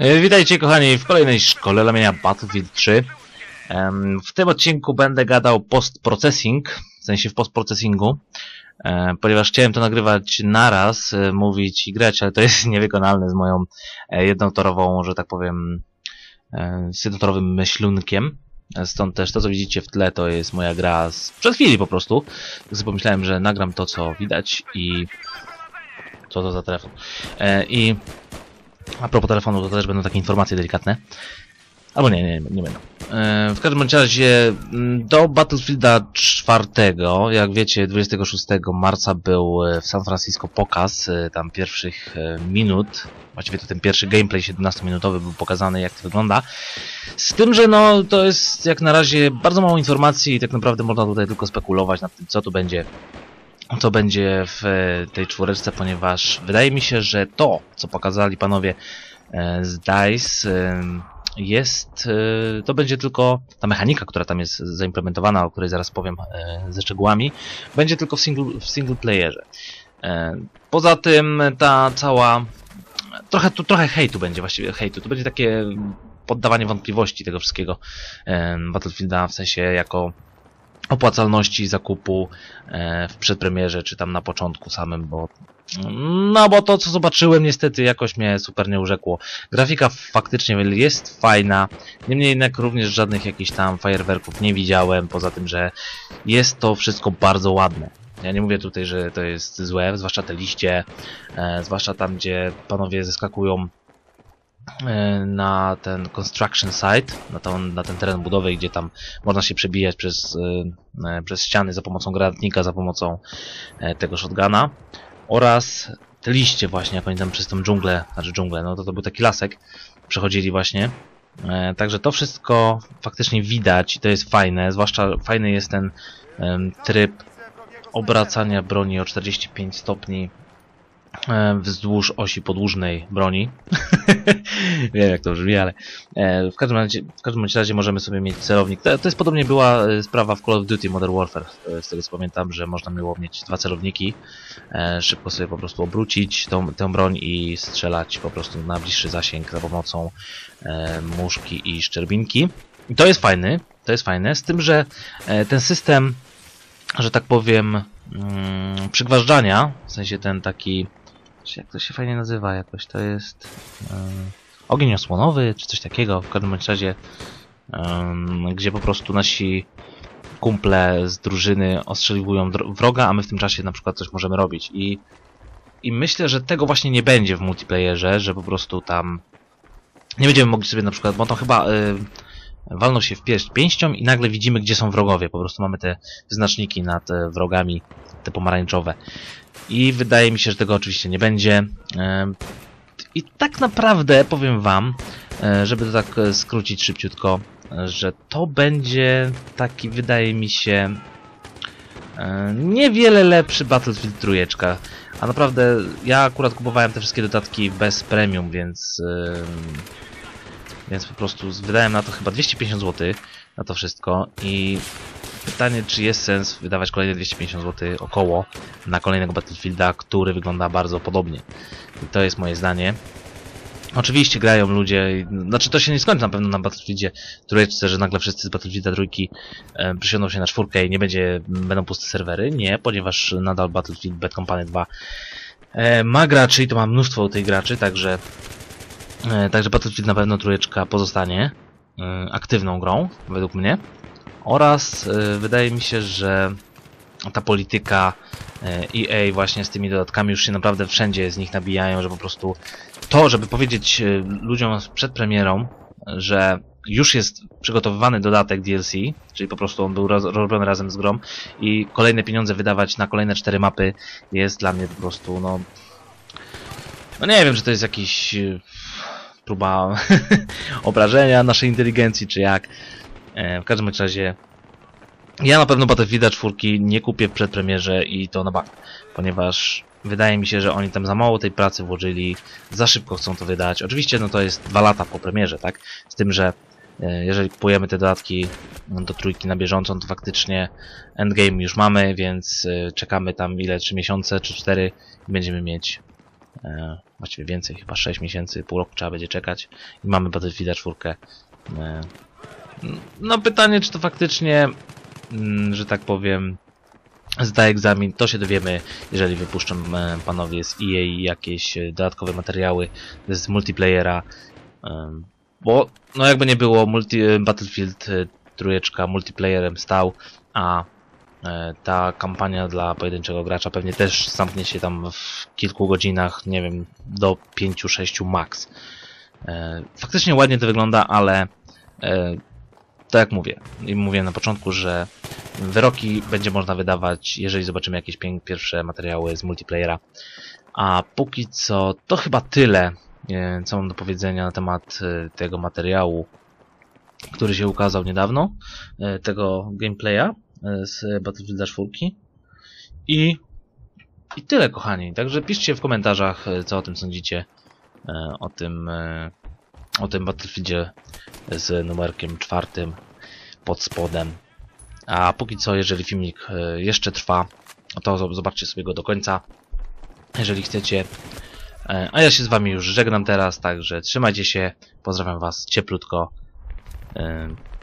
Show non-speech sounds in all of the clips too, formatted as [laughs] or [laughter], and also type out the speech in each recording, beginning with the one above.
E, Witajcie kochani w kolejnej szkole lamienia Battlefield 3. Em, W tym odcinku będę gadał post-processing, w sensie w post-processingu, e, ponieważ chciałem to nagrywać naraz, e, mówić i grać, ale to [laughs] jest niewykonalne z moją jednotorową, że tak powiem, z jednotorowym myślunkiem. Stąd też to, co widzicie w tle, to jest moja gra z przed chwili po prostu. Tak pomyślałem, że nagram to, co widać i... Co to za telefon? I a propos telefonu, to też będą takie informacje delikatne. Albo nie, nie, nie będą. E, w każdym razie mm, do Battlefielda 4, jak wiecie, 26 marca był e, w San Francisco pokaz e, tam pierwszych minut. Właściwie to ten pierwszy gameplay 17-minutowy był pokazany, jak to wygląda. Z tym, że no to jest jak na razie bardzo mało informacji i tak naprawdę można tutaj tylko spekulować nad tym, co tu będzie co będzie w e, tej czwóreczce, ponieważ wydaje mi się, że to, co pokazali panowie e, z DICE, e, jest, to będzie tylko ta mechanika, która tam jest zaimplementowana, o której zaraz powiem ze szczegółami, będzie tylko w single, w single playerze. Poza tym ta cała, trochę, tu, trochę hejtu będzie właściwie, hejtu, to będzie takie poddawanie wątpliwości tego wszystkiego Battlefielda, w sensie jako opłacalności zakupu e, w przedpremierze, czy tam na początku samym, bo no bo to co zobaczyłem niestety jakoś mnie super nie urzekło. Grafika faktycznie jest fajna, niemniej jednak również żadnych jakichś tam fajerwerków nie widziałem, poza tym, że jest to wszystko bardzo ładne. Ja nie mówię tutaj, że to jest złe, zwłaszcza te liście, e, zwłaszcza tam, gdzie panowie zeskakują na ten construction site, na, ten, na ten teren budowy, gdzie tam można się przebijać przez, e, e, przez ściany za pomocą granatnika, za pomocą e, tego shotguna oraz te liście właśnie, jak oni tam przez tą dżunglę, znaczy dżunglę, no to to był taki lasek, przechodzili właśnie. E, także to wszystko faktycznie widać i to jest fajne, zwłaszcza fajny jest ten tryb obracania broni o 45 stopni e, wzdłuż osi podłużnej broni. [laughs] Wiem jak to brzmi, ale e, w każdym razie, w każdym razie możemy sobie mieć celownik. To, to jest podobnie była e, sprawa w Call of Duty Modern Warfare, e, z tego co pamiętam, że można było mieć dwa celowniki, e, szybko sobie po prostu obrócić tą, tę broń i strzelać po prostu na bliższy zasięg za pomocą e, muszki i szczerbinki. I to jest fajny, to jest fajne, z tym, że e, ten system, że tak powiem, mm, przygważdżania, w sensie ten taki jak to się fajnie nazywa jakoś, to jest ogień osłonowy, czy coś takiego, w każdym razie gdzie po prostu nasi kumple z drużyny ostrzeliwują wroga, a my w tym czasie na przykład coś możemy robić. I i myślę, że tego właśnie nie będzie w multiplayerze, że po prostu tam nie będziemy mogli sobie na przykład, bo to chyba y, walną się w pierś pięścią i nagle widzimy, gdzie są wrogowie. Po prostu mamy te znaczniki nad e, wrogami, te pomarańczowe. I wydaje mi się, że tego oczywiście nie będzie. I tak naprawdę powiem wam, e, żeby to tak e, skrócić szybciutko, że to będzie taki, wydaje mi się, niewiele lepszy Battlefield trójeczka. A naprawdę, ja akurat kupowałem te wszystkie dodatki bez premium, więc... em, więc po prostu wydałem na to chyba 250 zł na to wszystko i pytanie, czy jest sens wydawać kolejne 250 zł około na kolejnego Battlefielda, który wygląda bardzo podobnie. I to jest moje zdanie. Oczywiście grają ludzie, znaczy to się nie skończy na pewno na Battlefieldzie trójeczce, że nagle wszyscy z Battlefielda trójki e, przesiądą się na czwórkę i nie będzie, będą puste serwery. Nie, ponieważ nadal Battlefield Bad Company 2 e, ma graczy i to ma mnóstwo tych graczy, także Także Battlefield na pewno trójeczka pozostanie e, aktywną grą, według mnie. Oraz e, wydaje mi się, że ta polityka e, EA właśnie z tymi dodatkami już się naprawdę wszędzie z nich nabijają, że po prostu to, żeby powiedzieć e, ludziom przed premierą, że już jest przygotowywany dodatek DLC, czyli po prostu on był robiony razem z grą i kolejne pieniądze wydawać na kolejne cztery mapy jest dla mnie po prostu no no nie wiem, czy to jest jakiś e, próba [laughs] obrażenia naszej inteligencji, czy jak. E, w każdym razie ja na pewno Battlefielda 4 nie kupię w przedpremierze i to na bank, ponieważ wydaje mi się, że oni tam za mało tej pracy włożyli, za szybko chcą to wydać. Oczywiście no to jest dwa lata po premierze, tak? Z tym, że e, jeżeli kupujemy te dodatki do trójki na bieżąco, no to faktycznie endgame już mamy, więc e, czekamy tam ile, 3 miesiące czy 4 i będziemy mieć e, właściwie więcej, chyba 6 miesięcy, pół roku trzeba będzie czekać. I mamy Battlefield 4. E, No pytanie, czy to faktycznie, mm, że tak powiem, zda egzamin, to się dowiemy, jeżeli wypuszczą e, panowie z EA jakieś e, dodatkowe materiały z multiplayera, bo no jakby nie było, multi, Battlefield trójeczka multiplayerem stał, a ta kampania dla pojedynczego gracza pewnie też zamknie się tam w kilku godzinach, nie wiem, do 5-6 max. E, Faktycznie ładnie to wygląda, ale e, to jak mówię, i mówiłem na początku, że wyroki będzie można wydawać, jeżeli zobaczymy jakieś pierwsze materiały z multiplayera. A póki co, to chyba tyle, e, co mam do powiedzenia na temat e, tego materiału, który się ukazał niedawno, e, tego gameplaya e, z Battlefield 4. I, I tyle, kochani. Także piszcie w komentarzach, e, co o tym sądzicie, e, o tym, e, o tym Battlefieldzie z numerkiem czwartym pod spodem. A póki co, jeżeli filmik jeszcze trwa, to zo- zobaczcie sobie go do końca, jeżeli chcecie. A ja się z wami już żegnam teraz, także trzymajcie się, pozdrawiam was cieplutko.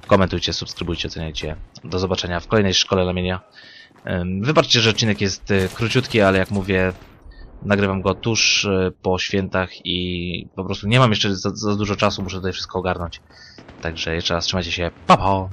Komentujcie, subskrybujcie, oceniajcie. Do zobaczenia w kolejnej szkole lamienia. Wybaczcie, że odcinek jest e, króciutki, ale jak mówię, nagrywam go tuż e, po świętach i po prostu nie mam jeszcze za, za dużo czasu, muszę tutaj wszystko ogarnąć. Także jeszcze raz trzymajcie się. Pa, pa!